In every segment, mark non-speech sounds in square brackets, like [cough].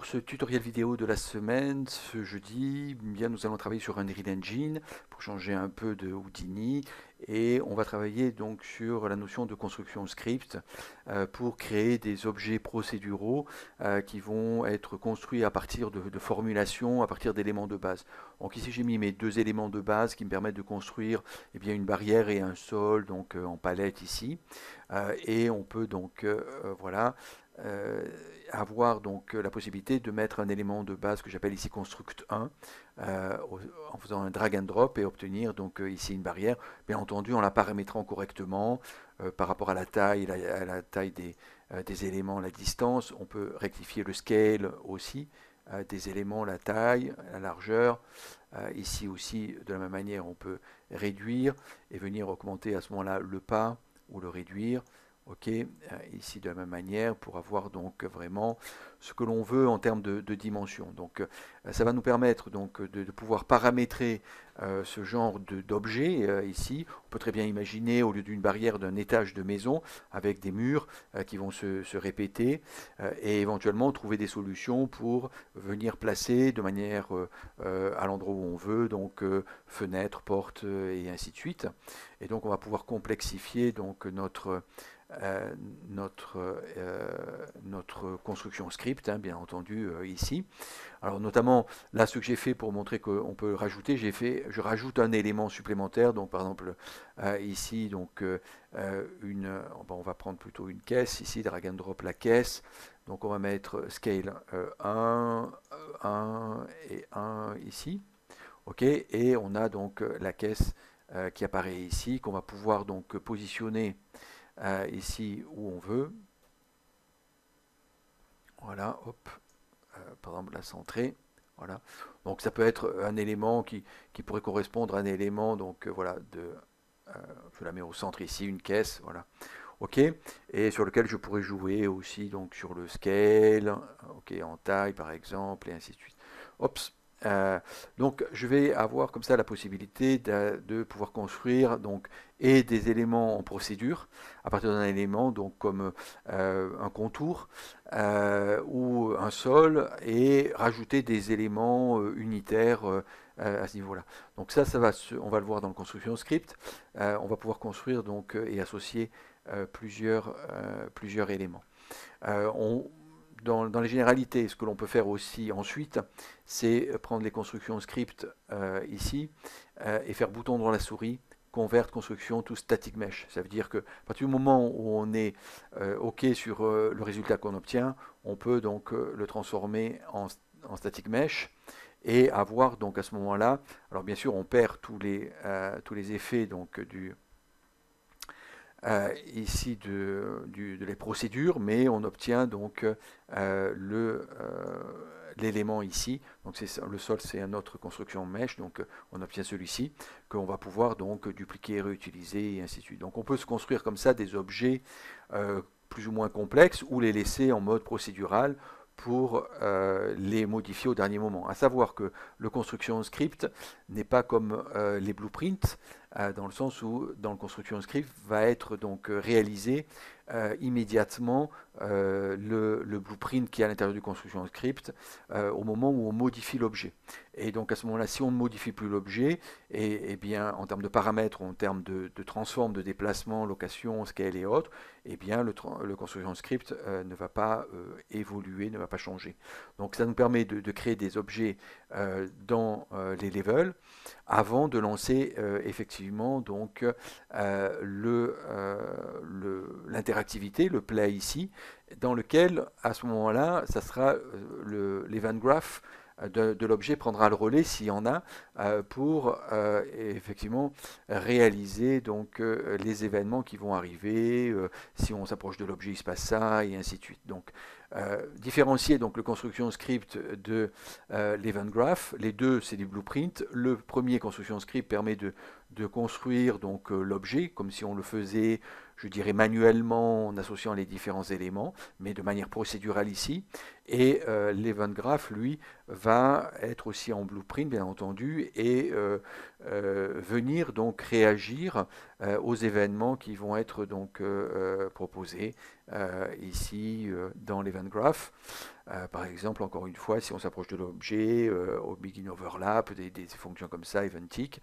pour ce tutoriel vidéo de la semaine, ce jeudi, eh bien, nous allons travailler sur Unreal Engine pour changer un peu de Houdini et on va travailler donc sur la notion de construction script euh, pour créer des objets procéduraux euh, qui vont être construits à partir de, formulations, à partir d'éléments de base. Donc ici j'ai mis mes deux éléments de base qui me permettent de construire eh bien, une barrière et un sol donc euh, en palette ici et on peut donc voilà avoir donc la possibilité de mettre un élément de base que j'appelle ici construct 1 euh, en faisant un drag and drop et obtenir donc euh, ici une barrière, bien entendu en la paramétrant correctement euh, par rapport à la taille, à la taille des, des, éléments, la distance, on peut rectifier le scale aussi des éléments, la taille, la largeur, ici aussi de la même manière on peut réduire et venir augmenter à ce moment-là le pas ou le réduire, ok, ici de la même manière pour avoir donc vraiment ce que l'on veut en termes de, dimension. Donc euh, ça va nous permettre donc de, pouvoir paramétrer euh, ce genre d'objet euh, ici. On peut très bien imaginer au lieu d'une barrière d'un étage de maison avec des murs qui vont se, répéter et éventuellement trouver des solutions pour venir placer de manière à l'endroit où on veut, donc fenêtre, porte et ainsi de suite. Et donc on va pouvoir complexifier donc notre euh, notre, euh, notre construction script, hein, bien entendu, euh, ici. Alors notamment, là, ce que j'ai fait pour montrer qu'on peut rajouter, j'ai fait, je rajoute un élément supplémentaire. Donc par exemple, ici, donc une, on va prendre plutôt une caisse, ici, drag and drop la caisse. Donc on va mettre scale 1, 1 et 1 ici. OK, et on a donc la caisse qui apparaît ici, qu'on va pouvoir donc positionner euh, ici où on veut. Voilà, hop, euh, par exemple la centrée. Voilà. Donc ça peut être un élément qui, pourrait correspondre à un élément, donc euh, voilà, de, je la mets au centre ici, une caisse, voilà. Ok, et sur lequel je pourrais jouer aussi donc sur le scale, ok, en taille par exemple, et ainsi de suite. Euh, donc je vais avoir comme ça la possibilité de, pouvoir construire donc et des éléments en procédure à partir d'un élément donc comme euh, un contour euh, ou un sol et rajouter des éléments unitaires à ce niveau là donc ça ça va on va le voir dans le construction script. On va pouvoir construire donc et associer plusieurs plusieurs éléments dans, les généralités, ce que l'on peut faire aussi ensuite, c'est prendre les constructions script euh, ici euh, et faire bouton droit la souris, convert construction to static mesh. Ça veut dire que à partir du moment où on est euh, OK sur le résultat qu'on obtient, on peut donc le transformer en, en, static mesh et avoir donc à ce moment-là, alors bien sûr on perd tous les, tous les effets donc du, euh, ici de, les procédures, mais on obtient donc euh, le euh, l'élément ici. Donc le sol, c'est une autre construction mesh, donc on obtient celui-ci qu'on va pouvoir donc dupliquer, réutiliser et ainsi de suite. Donc on peut se construire comme ça des objets plus ou moins complexes ou les laisser en mode procédural pour les modifier au dernier moment. À savoir que le construction script n'est pas comme les blueprints, dans le sens où dans le construction script va être donc euh, réalisé euh, immédiatement le, blueprint qui est à l'intérieur du construction script au moment où on modifie l'objet. Et donc à ce moment-là, si on ne modifie plus l'objet, et, bien en termes de paramètres, en termes de, de de déplacement, location, scale et autres, et bien le, le construction script ne va pas évoluer, ne va pas changer. Donc ça nous permet de, créer des objets dans les levels avant de lancer effectivement donc euh, euh, l'interactivité, le, play ici, dans lequel à ce moment-là, ça sera euh, l'event graph de, l'objet prendra le relais s'il y en a pour effectivement réaliser donc les événements qui vont arriver si on s'approche de l'objet il se passe ça et ainsi de suite. Donc différencier donc le construction script de l'event graph. Les deux c'est des blueprints. Le premier construction script permet de de construire donc euh, l'objet comme si on le faisait, je dirais manuellement en associant les différents éléments, mais de manière procédurale ici. Et euh, l'event graph, lui, va être aussi en blueprint, bien entendu, et euh, venir donc réagir aux événements qui vont être donc proposés ici dans l'event graph. par exemple, encore une fois, si on s'approche de l'objet, au begin overlap, des, des, fonctions comme ça, eventic,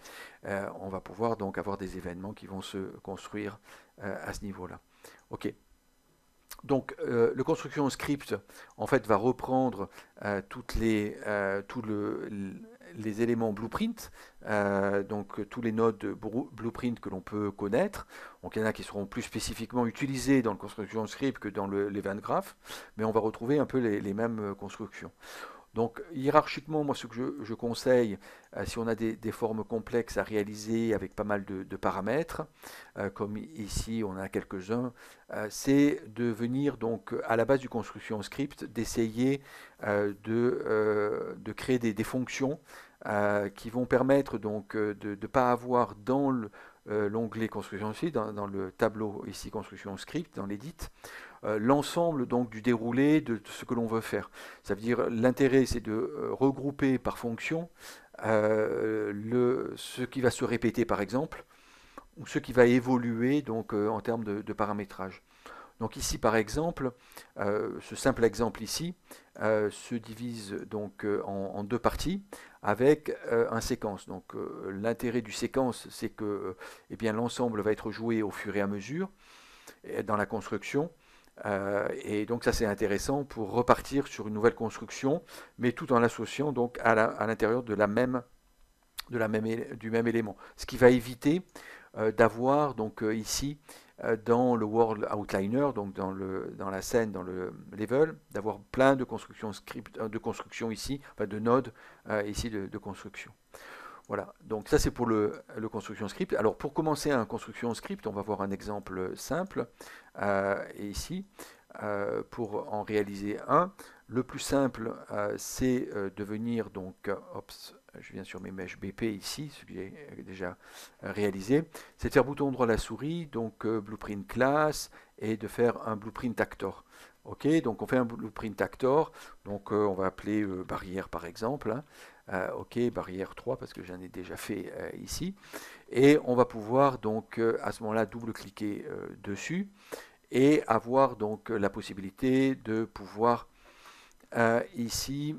on va pouvoir donc avoir des événements qui vont se construire à ce niveau-là. Ok. Donc, euh, le construction script, en fait, va reprendre euh, les, euh, tous les éléments blueprint, donc tous les nodes de blueprint que l'on peut connaître. Donc, il y en a qui seront plus spécifiquement utilisés dans le construction script que dans l'event graph, mais on va retrouver un peu les mêmes constructions. Donc hiérarchiquement, moi ce que je, conseille, euh, si on a des, formes complexes à réaliser avec pas mal de, paramètres, euh, comme ici on a quelques-uns, euh, c'est de venir donc à la base du construction script, d'essayer de, créer des, fonctions qui vont permettre donc de ne pas avoir dans l'onglet construction script, dans, le tableau ici construction script, dans l'édit, l'ensemble donc du déroulé de, ce que l'on veut faire. Ça veut dire l'intérêt c'est de euh, regrouper par fonction euh, le, ce qui va se répéter par exemple ou ce qui va évoluer donc en termes de, paramétrage. Donc ici par exemple, ce simple exemple ici se divise donc en, deux parties avec un séquence. Donc l'intérêt du séquence c'est que eh l'ensemble va être joué au fur et à mesure dans la construction euh, et donc ça c'est intéressant pour repartir sur une nouvelle construction, mais tout en l'associant donc à l'intérieur de la même, de la même, du même élément. Ce qui va éviter euh, d'avoir donc euh, ici dans le World Outliner, donc dans, le, dans la scène, dans le level, d'avoir plein de constructions script, de constructions ici, enfin de nodes ici de, de construction. Voilà, donc ça c'est pour le, construction script. Alors pour commencer un construction script, on va voir un exemple simple. Euh, ici, euh, pour en réaliser un, le plus simple euh, c'est de venir donc, ops, je viens sur mes mèches BP ici, ce que j'ai déjà réalisé, c'est de faire bouton droit la souris, donc blueprint class, et de faire un blueprint actor. Ok, donc on fait un blueprint actor, donc on va appeler barrière par exemple. Hein. Euh, ok, barrière 3 parce que j'en ai déjà fait euh, ici. Et on va pouvoir donc euh, à ce moment-là double-cliquer dessus et avoir donc la possibilité de pouvoir ici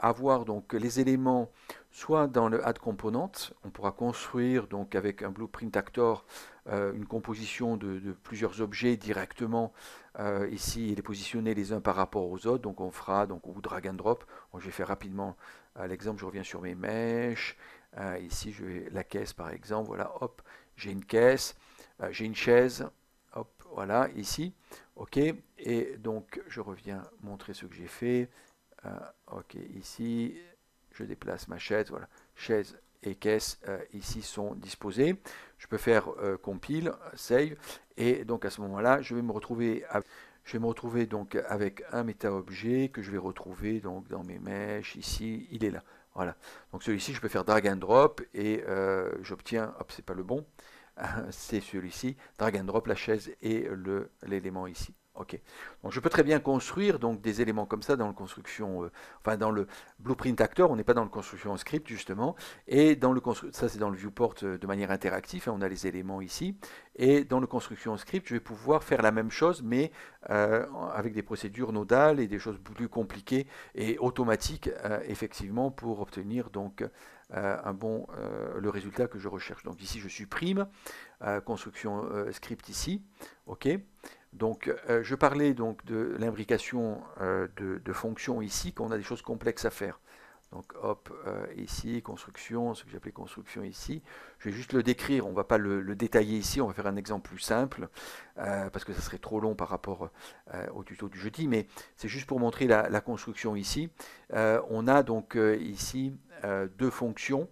avoir donc les éléments soit dans le add component, on pourra construire donc avec un blueprint actor une composition de, plusieurs objets directement euh, ici, il est positionné les uns par rapport aux autres, donc on fera donc ou drag and drop. je vais faire rapidement euh, l'exemple, je reviens sur mes mèches. Euh, ici, je vais la caisse par exemple. Voilà, hop, j'ai une caisse, j'ai une chaise. Hop, voilà, ici. OK. Et donc, je reviens montrer ce que j'ai fait. OK, ici, je déplace ma chaise. Voilà, chaise et caisse ici sont disposées. Je peux faire compile, save, et donc à ce moment-là, je vais me retrouver je vais me retrouver donc avec un méta-objet que je vais retrouver donc dans mes mèches. Ici, il est là. Voilà. Donc celui-ci, je peux faire drag and drop et euh, j'obtiens, hop, c'est pas le bon, [laughs] c'est celui-ci, drag and drop la chaise et l'élément ici. Donc je peux très bien construire donc des éléments comme ça dans le construction, euh, enfin dans le blueprint actor, on n'est pas dans le construction script justement, et dans le ça c'est dans le viewport euh, de manière interactive, hein, on a les éléments ici, et dans le construction script je vais pouvoir faire la même chose mais euh, avec des procédures nodales et des choses plus compliquées et automatiques effectivement pour obtenir donc un bon le résultat que je recherche. Donc ici je supprime construction script ici, ok. Donc, euh, je parlais donc de l'imbrication euh, de, fonctions ici, qu'on a des choses complexes à faire. Donc, hop, euh, ici, construction, ce que j'appelais construction ici. Je vais juste le décrire, on ne va pas le, détailler ici, on va faire un exemple plus simple, parce que ça serait trop long par rapport au tuto du jeudi, mais c'est juste pour montrer la, construction ici. on a donc ici deux fonctions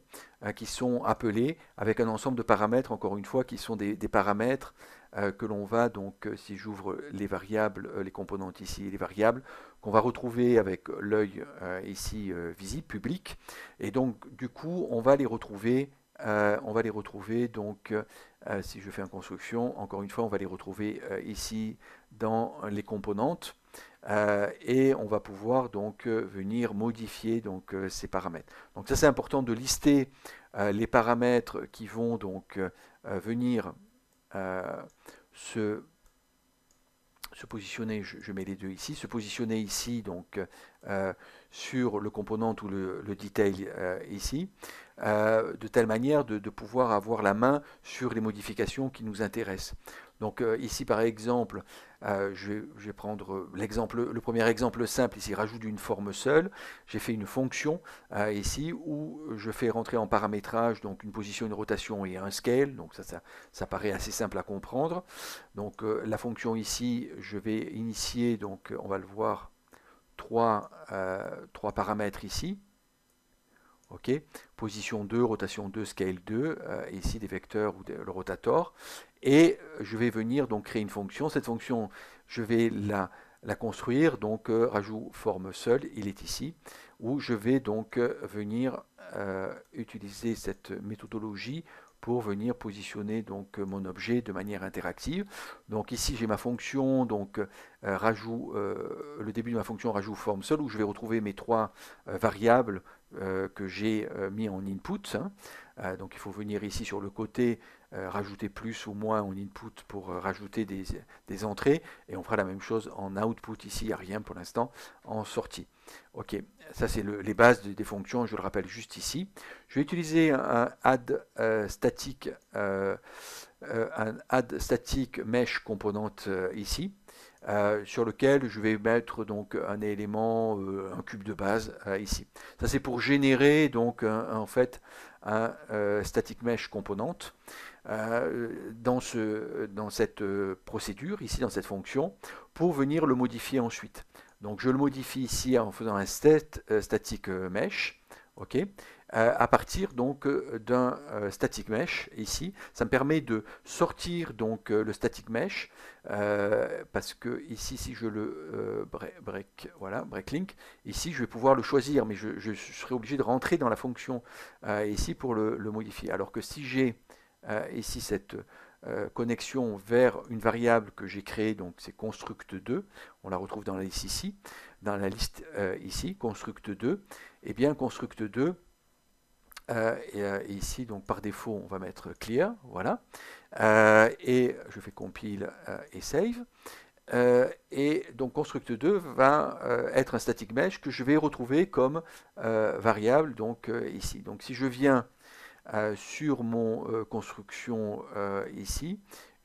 qui sont appelées avec un ensemble de paramètres, encore une fois, qui sont des paramètres euh, que l'on va donc, euh, si j'ouvre les variables, euh, les composants ici, les variables, qu'on va retrouver avec l'œil ici visible, public, et donc du coup on va les retrouver, on va les retrouver donc si je fais une construction, encore une fois on va les retrouver ici dans les composantes. et on va pouvoir donc venir modifier donc ces paramètres. Donc ça c'est important de lister les paramètres qui vont donc venir se se positionner, je, mets les deux ici, se positionner ici donc euh, sur le component ou le, detail euh, ici, euh, de telle manière de, pouvoir avoir la main sur les modifications qui nous intéressent. Donc ici par exemple, je, vais, prendre l'exemple, le premier exemple simple ici, rajout d'une forme seule. J'ai fait une fonction ici où je fais rentrer en paramétrage donc une position, une rotation et un scale. Donc ça, ça, ça paraît assez simple à comprendre. Donc la fonction ici, je vais initier, donc on va le voir trois, euh, trois paramètres ici. Position 2, rotation 2, scale 2, euh, ici des vecteurs ou le rotator. Et je vais venir donc créer une fonction. Cette fonction, je vais la, construire, donc euh, rajout forme seule, il est ici, où je vais donc venir utiliser cette méthodologie pour venir positionner donc mon objet de manière interactive. Donc ici j'ai ma fonction donc euh, rajout euh, le début de ma fonction rajout forme seule où je vais retrouver mes trois euh, que j'ai mis en input. Hein. donc il faut venir ici sur le côté euh, rajouter plus ou moins en input pour euh, rajouter des, entrées et on fera la même chose en output ici, il n'y a rien pour l'instant en sortie. Ok, ça c'est les bases des, fonctions, je le rappelle juste ici. Je vais utiliser un add euh, statique un add static mesh componente ici. Sur lequel je vais mettre donc un élément, un cube de base ici. Ça c'est pour générer donc en fait un static mesh componente. Euh, dans, ce, dans cette euh, procédure, ici dans cette fonction, pour venir le modifier ensuite. Donc je le modifie ici en faisant un state, euh, static mesh, à partir donc d'un static mesh ici. Ça me permet de sortir donc le static mesh parce que ici si je le break, voilà, break link, ici je vais pouvoir le choisir, mais je, serai obligé de rentrer dans la fonction ici pour le, modifier. Alors que si j'ai euh, ici cette euh, connexion vers une variable que j'ai créée, donc c'est construct2, on la retrouve dans la liste ici, dans la liste euh, ici, construct2, et eh bien construct2, et, ici donc par défaut on va mettre clear, voilà, et je fais compile et save, et donc construct2 va être un static mesh que je vais retrouver comme variable donc ici. Donc si je viens euh, sur mon euh, construction euh, ici,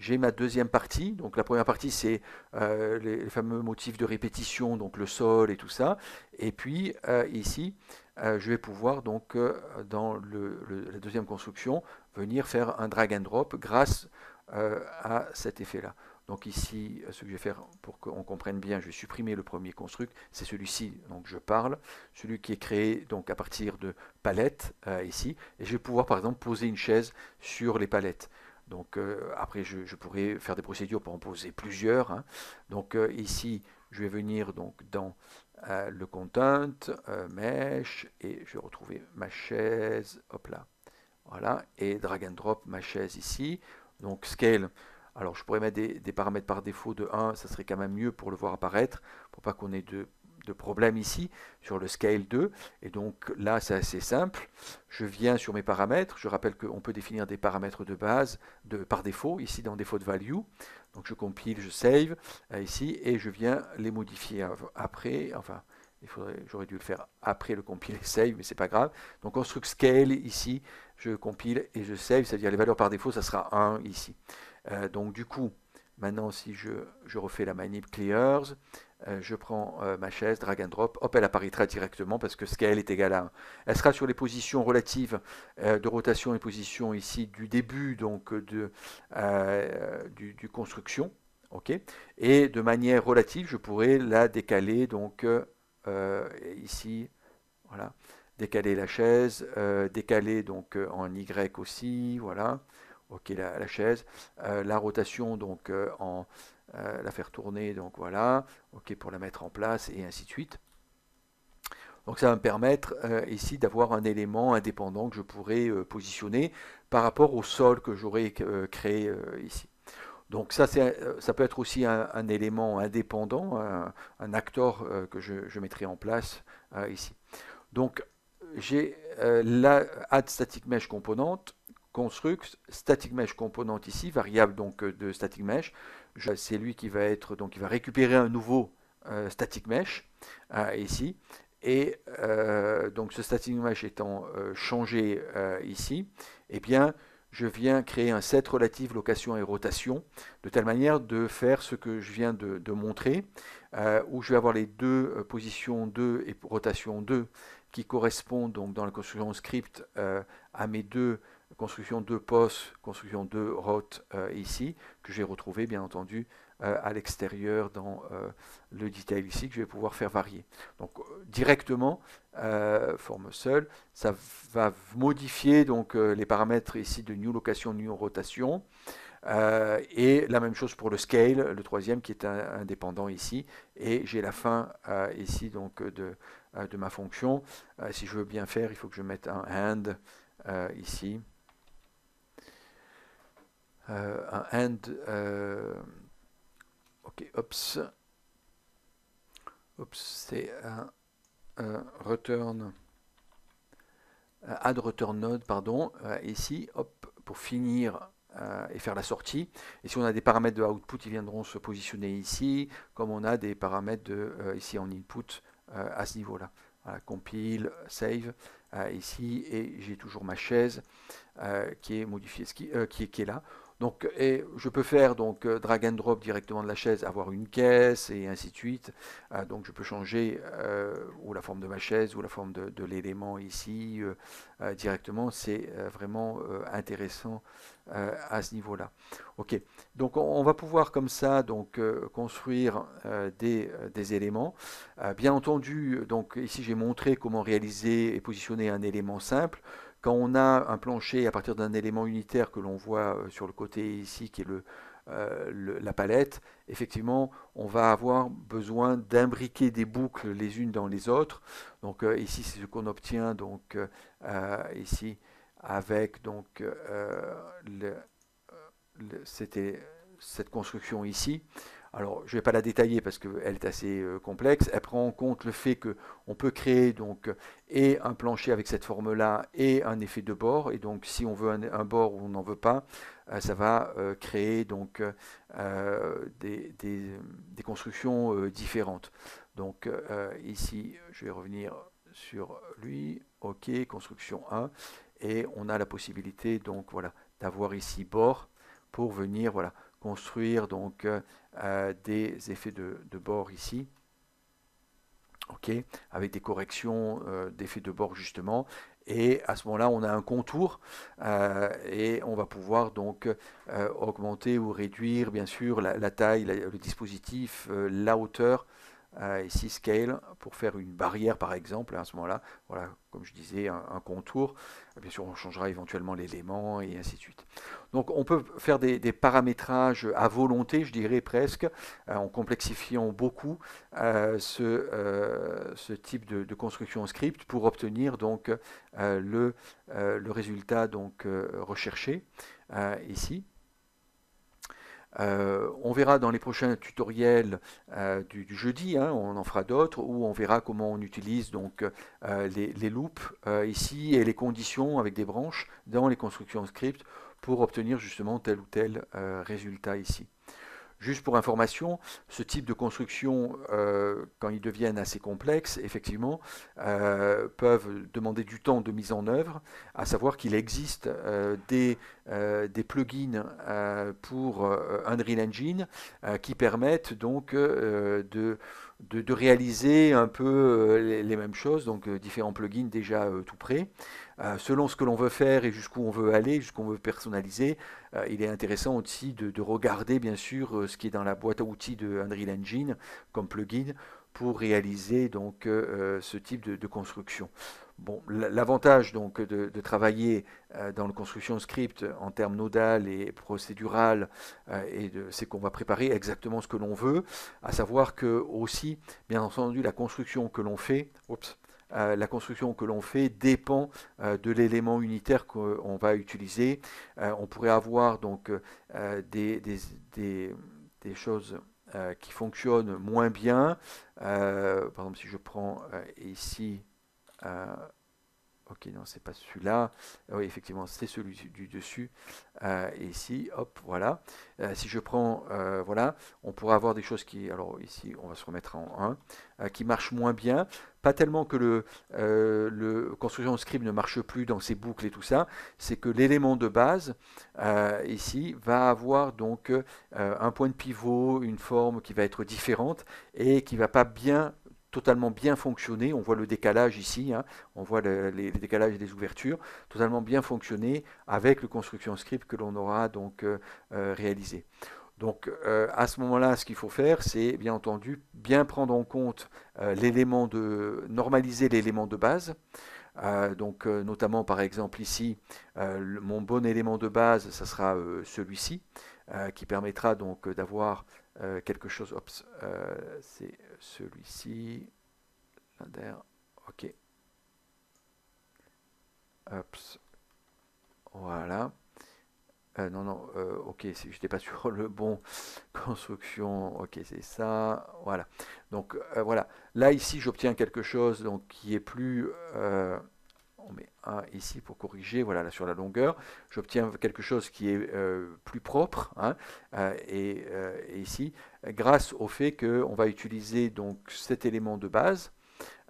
j'ai ma deuxième partie. Donc la première partie, c'est les, fameux motifs de répétition, donc le sol et tout ça. Et puis ici, je vais pouvoir donc dans la deuxième construction venir faire un drag and drop grâce à cet effet-là. Donc ici, ce que je vais faire pour qu'on comprenne bien, je vais supprimer le premier construct, c'est celui-ci dont je parle, celui qui est créé donc à partir de palettes euh, ici, et je vais pouvoir par exemple poser une chaise sur les palettes. Donc euh, après, je, pourrais faire des procédures pour en poser plusieurs. Hein. Donc euh, ici, je vais venir donc dans le content, mesh, et je vais retrouver ma chaise, hop là, voilà, et drag and drop ma chaise ici. Donc scale, alors je pourrais mettre des, paramètres par défaut de 1, ça serait quand même mieux pour le voir apparaître, pour pas qu'on ait de, de problème ici sur le scale 2. Et donc là c'est assez simple. Je viens sur mes paramètres, je rappelle qu'on peut définir des paramètres de base de, par défaut, ici dans défaut value. Donc je compile, je save euh, ici et je viens les modifier après, enfin j'aurais dû le faire après le compile et save, mais c'est pas grave. Donc construct scale ici, je compile et je save, c'est-à-dire les valeurs par défaut, ça sera 1 ici. Euh, donc du coup, maintenant si je, refais la manip clears, je prends euh, ma chaise, drag and drop, hop, elle apparaîtra directement parce que scale est égal à 1. Elle sera sur les positions relatives de rotation et position ici du début donc de, du, construction. ok? Et de manière relative, je pourrais la décaler donc ici, voilà, décaler la chaise, décaler donc en Y aussi, voilà ok la, chaise, euh, la rotation donc euh, en euh, la faire tourner, donc voilà, ok pour la mettre en place et ainsi de suite. Donc ça va me permettre ici d'avoir un élément indépendant que je pourrais positionner par rapport au sol que j'aurais créé ici. Donc ça, ça peut être aussi un, élément indépendant, un, acteur que je, mettrai en place ici. Donc j'ai la add static mesh component, construct, static mesh component ici, variable donc de static mesh. C'est lui qui va être donc il va récupérer un nouveau static mesh ici et euh, donc ce static mesh étant euh, changé euh, ici, eh bien, je viens créer un set relative location et rotation, de telle manière de faire ce que je viens de, montrer, où je vais avoir les deux positions 2 et rotation 2 qui correspondent donc dans la construction script à mes deux constructions 2 post, construction 2 rot ici, que j'ai retrouvé bien entendu euh, à l'extérieur dans euh, le detail ici que je vais pouvoir faire varier. Donc euh, directement, forme seule, ça va modifier donc les paramètres ici de new location, new rotation. et la même chose pour le scale, le troisième qui est indépendant ici. Et j'ai la fin ici donc de, de ma fonction. si je veux bien faire, il faut que je mette un hand ici. Un hand Ok, ops. Ops, c'est un, return, add return node, pardon, euh, ici, hop, pour finir euh, et faire la sortie. Et si on a des paramètres de output, ils viendront se positionner ici, comme on a des paramètres de, euh, ici en input à ce niveau-là. compile, save, ici, et j'ai toujours ma chaise qui est modifiée, qui est là. Donc, et je peux faire donc euh, drag and drop directement de la chaise, avoir une caisse et ainsi de suite. Euh, donc je peux changer euh, ou la forme de ma chaise ou la forme de, l'élément ici directement. C'est vraiment intéressant à ce niveau-là. Ok. Donc on, va pouvoir comme ça donc construire des, des, éléments. bien entendu, donc ici j'ai montré comment réaliser et positionner un élément simple. Quand on a un plancher à partir d'un élément unitaire que l'on voit euh, sur le côté ici, qui est euh, la palette, effectivement, on va avoir besoin d'imbriquer des boucles les unes dans les autres. Donc euh, ici, c'est ce qu'on obtient donc ici avec donc cette construction ici. Alors, je ne vais pas la détailler parce qu'elle est assez euh, complexe. Elle prend en compte le fait qu'on peut créer donc et un plancher avec cette forme-là et un effet de bord. Et donc, si on veut un, bord ou on n'en veut pas, euh, ça va euh, créer donc des, des, constructions différentes. Donc, ici, je vais revenir sur lui. OK, construction 1. Et on a la possibilité donc voilà d'avoir ici bord pour venir voilà construire donc euh, des effets de, bord ici. Ok, avec des corrections euh, d'effets de bord justement. Et à ce moment-là, on a un contour euh, et on va pouvoir donc augmenter ou réduire bien sûr la, taille, le dispositif, la hauteur ici scale pour faire une barrière par exemple à ce moment-là. Voilà comme je disais un, contour. Bien sûr on changera éventuellement l'élément et ainsi de suite. Donc on peut faire des, paramétrages à volonté je dirais presque euh, en complexifiant beaucoup euh, ce, euh, ce, type de, construction script pour obtenir donc le, le résultat donc recherché ici euh, on verra dans les prochains tutoriels euh, du, jeudi, hein, on en fera d'autres, où on verra comment on utilise donc euh, les, les, loops ici et les conditions avec des branches dans les constructions script pour obtenir justement tel ou tel résultat ici. Juste pour information, ce type de construction, euh, quand ils deviennent assez complexes, effectivement, euh, peuvent demander du temps de mise en œuvre, à savoir qu'il existe euh, des, des, plugins pour Unreal Engine qui permettent donc de, de, réaliser un peu les, les, mêmes choses, donc différents plugins déjà tout prêts. Euh, selon ce que l'on veut faire et jusqu'où on veut aller, jusqu'où on veut personnaliser, euh, il est intéressant aussi de, regarder bien sûr euh, ce qui est dans la boîte à outils de Unreal Engine comme plugin pour réaliser donc ce type de, construction. Bon, l'avantage donc de, travailler dans la construction script en termes nodal et procédural, c'est qu'on va préparer exactement ce que l'on veut, à savoir que aussi, bien entendu, la construction que l'on fait, la construction que l'on fait dépend de l'élément unitaire qu'on va utiliser. on pourrait avoir donc des, choses qui fonctionnent moins bien. par exemple, si je prends ici Ok, non, c'est pas celui-là. Ah oui, effectivement, c'est celui du dessus. Euh, ici, hop, voilà. Euh, si je prends, euh, voilà, on pourra avoir des choses qui, alors ici, on va se remettre en 1, qui marchent moins bien. Pas tellement que le, le construction script ne marche plus dans ses boucles et tout ça, c'est que l'élément de base, ici, va avoir donc un point de pivot, une forme qui va être différente et qui va pas bien totalement bien fonctionné. On voit le décalage ici, hein. on voit les, décalages des ouvertures, totalement bien fonctionné avec le construction script que l'on aura donc euh, euh, réalisé. Donc euh, à ce moment-là, ce qu'il faut faire, c'est bien entendu bien prendre en compte l'élément de normaliser l'élément de base. donc notamment par exemple ici, mon bon élément de base, ça sera celui-ci, qui permettra donc d'avoir quelque chose. c'est celui-ci. Ok. Voilà. Euh, non, non, euh, ok, je n'étais pas [laughs] sur le bon construction. Ok, c'est ça. Voilà. Donc euh, voilà. Là, ici, j'obtiens quelque chose donc, qui est plus on met un ici pour corriger, voilà, là sur la longueur, j'obtiens quelque chose qui est plus propre, hein, et, et, ici, grâce au fait qu'on va utiliser donc cet élément de base,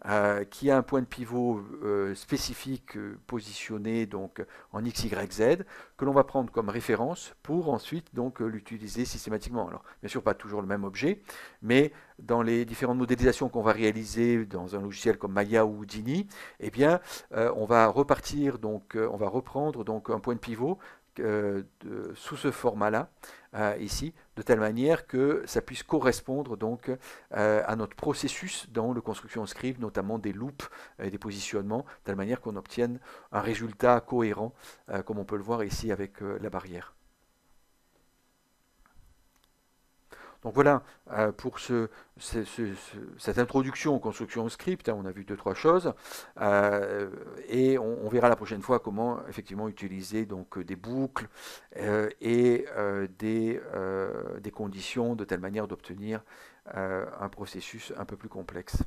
euh, qui a un point de pivot euh, spécifique euh, positionné donc en x, y, z, que l'on va prendre comme référence pour ensuite donc l'utiliser systématiquement. Alors bien sûr pas toujours le même objet, mais dans les différentes modélisations qu'on va réaliser dans un logiciel comme Maya ou Houdini, eh bien on va repartir donc on va reprendre donc un point de pivot sous ce format-là, euh, ici, de telle manière que ça puisse correspondre donc euh, à notre processus dans le construction script, notamment des loops et des positionnements, de telle manière qu'on obtienne un résultat cohérent, euh, comme on peut le voir ici avec la barrière. Donc voilà, euh, pour cette introduction aux constructions script, hein, on a vu deux, trois choses, euh, et on, verra la prochaine fois comment effectivement utiliser donc, des boucles euh, et des, conditions de telle manière d'obtenir un processus un peu plus complexe.